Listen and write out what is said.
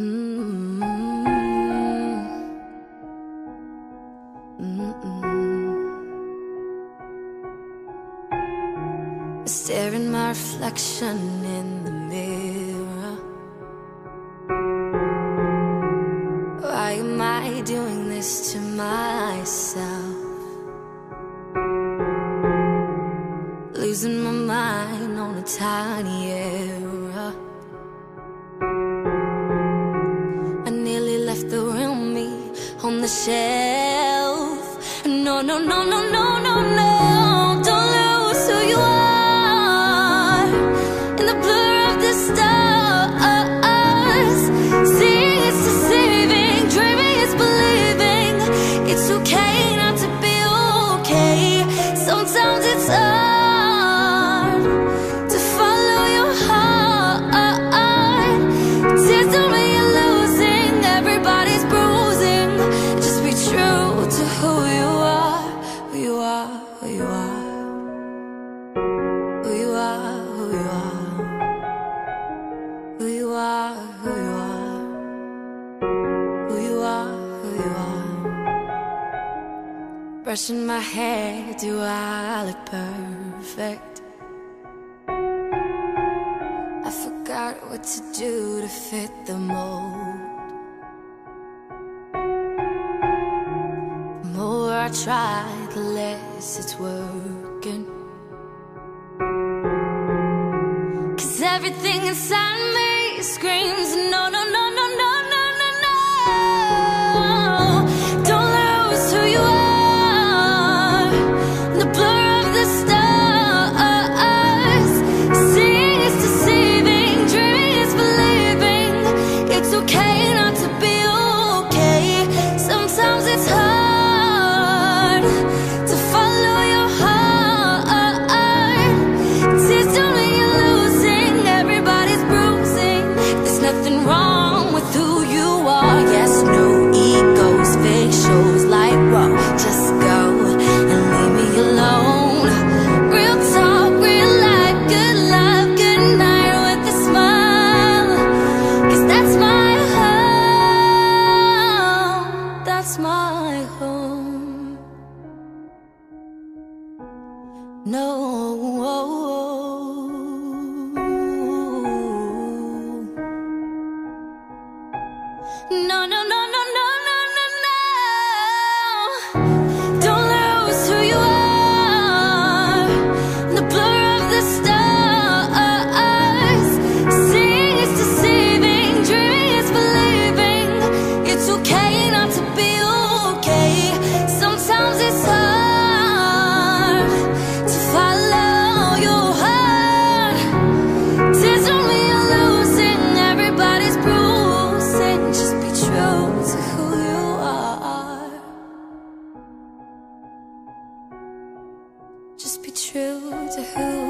Mm-hmm. Staring my reflection in the mirror Why am I doing this to myself? Losing my a tiny error. I nearly left the real me on the shelf. No, no, no, no, no, no, no. Brushing my hair, do I look perfect? I forgot what to do to fit the mold. The more I try, the less it's working. everything inside me. is my home. No true to who